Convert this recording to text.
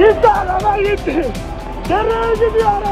Gitti araba gitti. Nereye gidiyor araba?